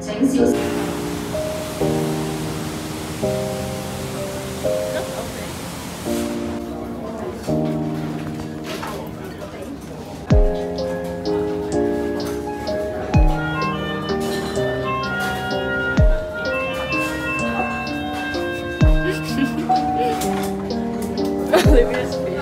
请小心。Olivia's face.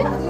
I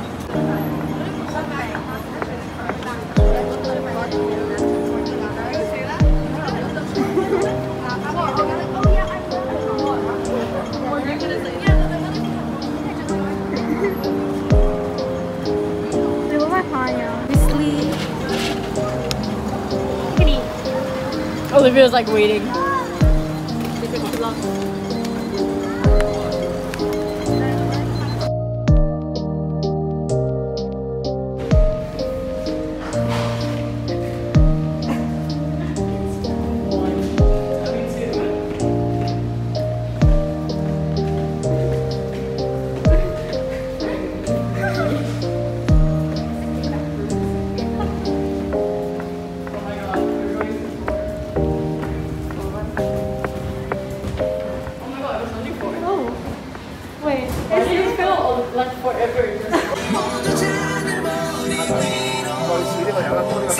Olivia's like waiting. like forever. 거의 지리가 약간 소리가